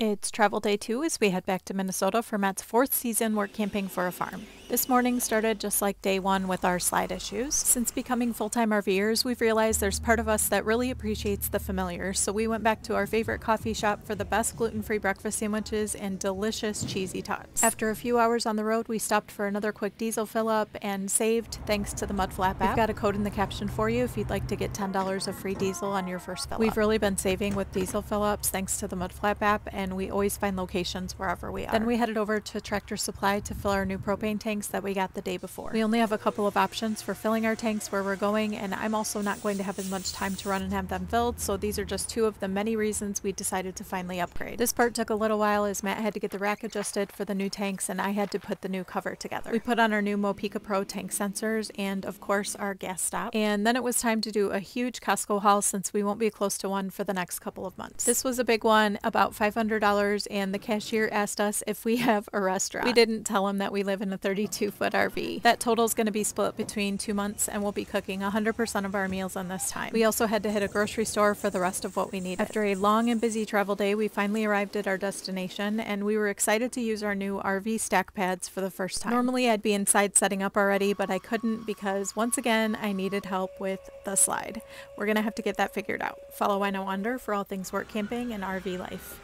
It's travel day two as we head back to Minnesota for Matt's fourth season work camping for a farm. This morning started just like day one with our slide issues. Since becoming full-time RVers, we've realized there's part of us that really appreciates the familiar, so we went back to our favorite coffee shop for the best gluten-free breakfast sandwiches and delicious cheesy tots. After a few hours on the road, we stopped for another quick diesel fill-up and saved thanks to the Mudflap app. We've got a code in the caption for you if you'd like to get $10 of free diesel on your first fill-up. We've really been saving with diesel fill-ups thanks to the Mudflap app, and we always find locations wherever we are. Then we headed over to Tractor Supply to fill our new propane tank tanks that we got the day before. We only have a couple of options for filling our tanks where we're going, and I'm also not going to have as much time to run and have them filled, so these are just two of the many reasons we decided to finally upgrade. This part took a little while as Matt had to get the rack adjusted for the new tanks, and I had to put the new cover together. We put on our new Mopeka Pro tank sensors, and of course our gas stop. And then it was time to do a huge Costco haul since we won't be close to one for the next couple of months. This was a big one, about $500, and the cashier asked us if we have a restaurant. We didn't tell him that we live in a 30 32 foot RV. That total is going to be split between two months and we'll be cooking 100% of our meals on this time. We also had to hit a grocery store for the rest of what we needed. After a long and busy travel day, we finally arrived at our destination and we were excited to use our new RV SnapPads for the first time. Normally I'd be inside setting up already, but I couldn't because once again I needed help with the slide. We're going to have to get that figured out. Follow Why Not Wander for all things work camping and RV life.